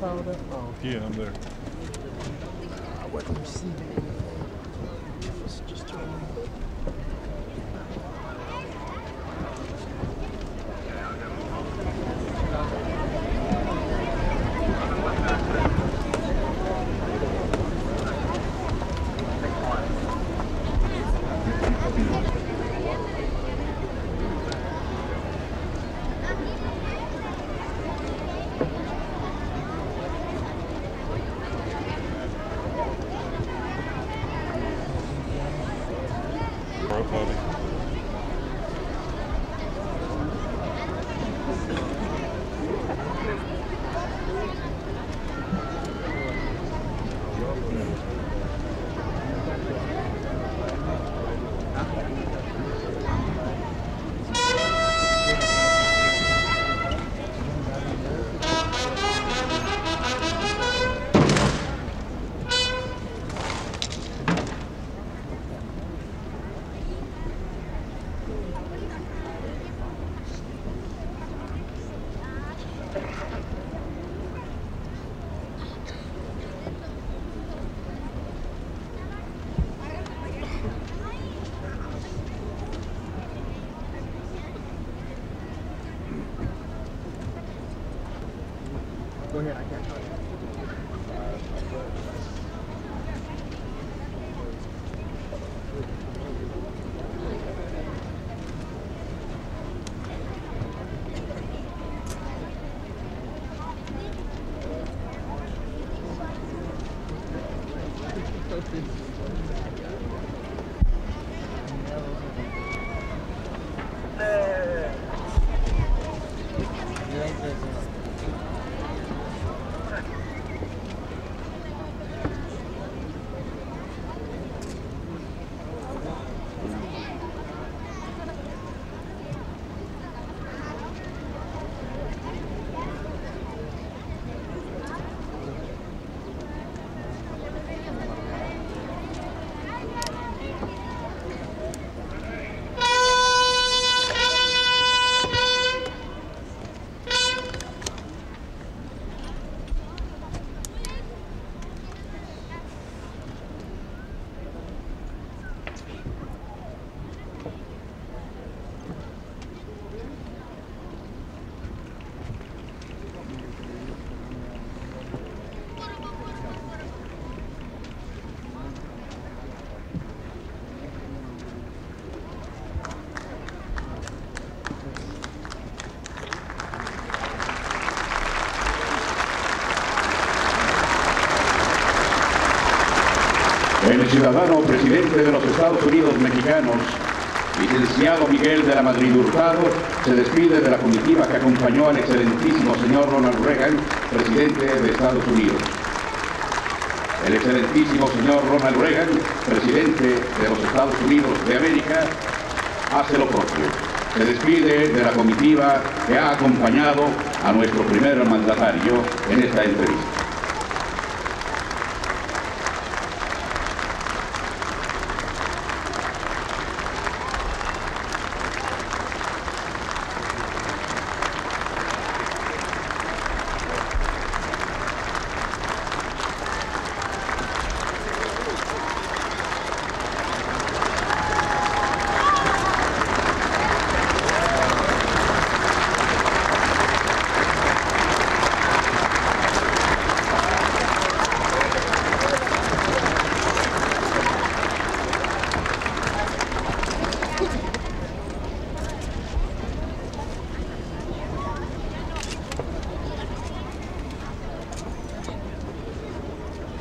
Oh, yeah, I'm there. El ciudadano presidente de los Estados Unidos mexicanos, licenciado Miguel de la Madrid Hurtado, se despide de la comitiva que acompañó al excelentísimo señor Ronald Reagan, presidente de Estados Unidos. El excelentísimo señor Ronald Reagan, presidente de los Estados Unidos de América, hace lo propio. Se despide de la comitiva que ha acompañado a nuestro primer mandatario en esta entrevista.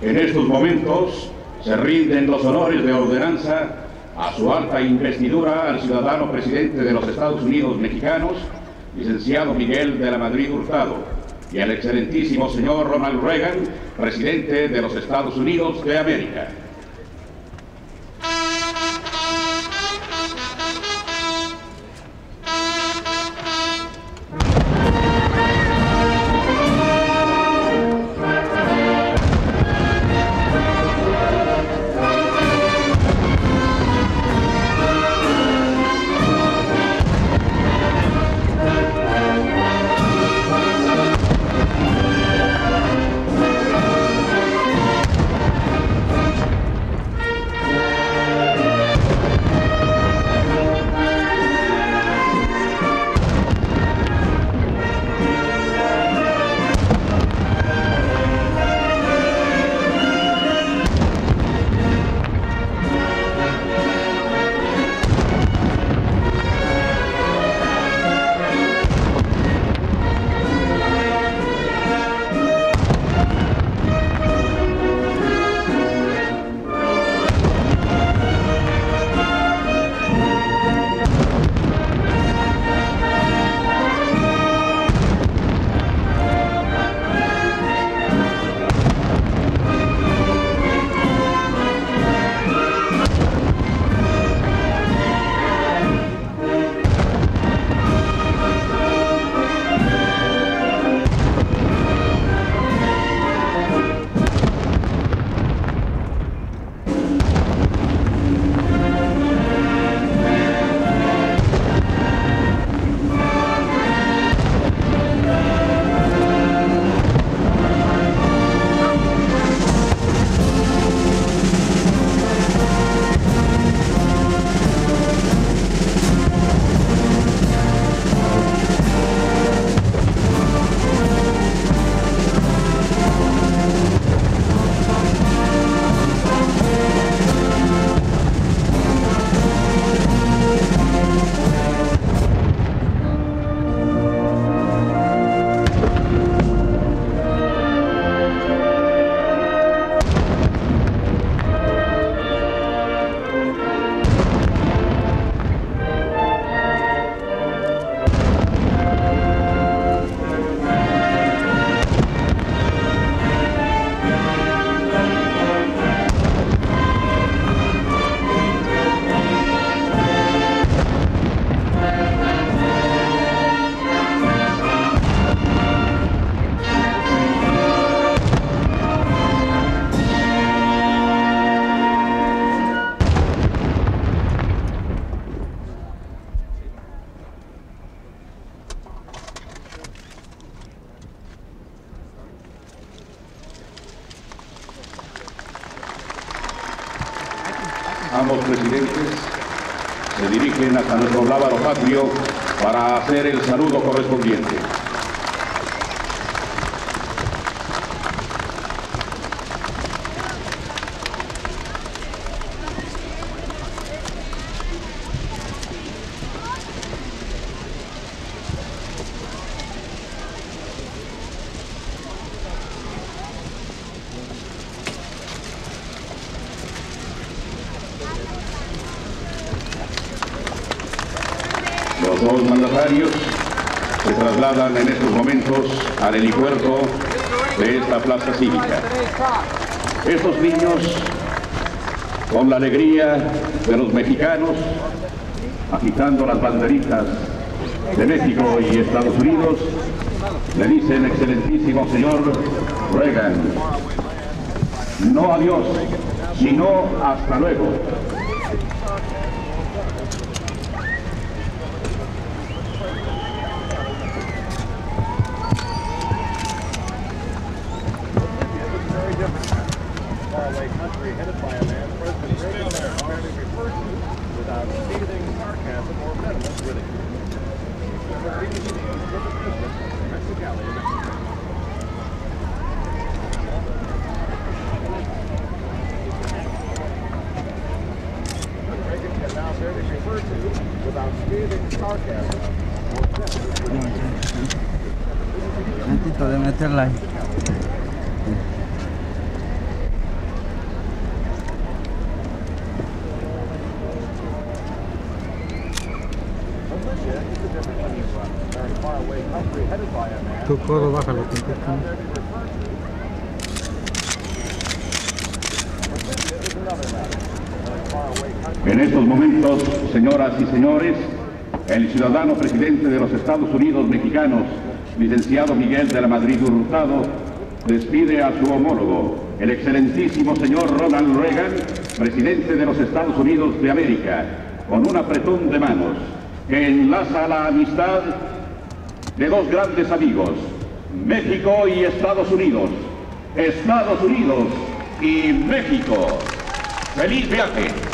En estos momentos se rinden los honores de ordenanza a su alta investidura al ciudadano presidente de los Estados Unidos mexicanos, licenciado Miguel de la Madrid Hurtado, y al excelentísimo señor Ronald Reagan, presidente de los Estados Unidos de América. Presidentes se dirigen hasta nuestro lábaro patrio para hacer el saludo correspondiente. Los dos mandatarios se trasladan en estos momentos al helipuerto de esta plaza cívica. Estos niños, con la alegría de los mexicanos, agitando las banderitas de México y Estados Unidos, le dicen, excelentísimo señor Reagan, no adiós, sino hasta luego. Is another matter. A very faraway country En estos momentos, señoras y señores, el ciudadano presidente de los Estados Unidos mexicanos, licenciado Miguel de la Madrid Hurtado, despide a su homólogo, el excelentísimo señor Ronald Reagan, presidente de los Estados Unidos de América, con un apretón de manos que enlaza la amistad de dos grandes amigos, México y Estados Unidos, Estados Unidos y México. ¡Feliz viaje!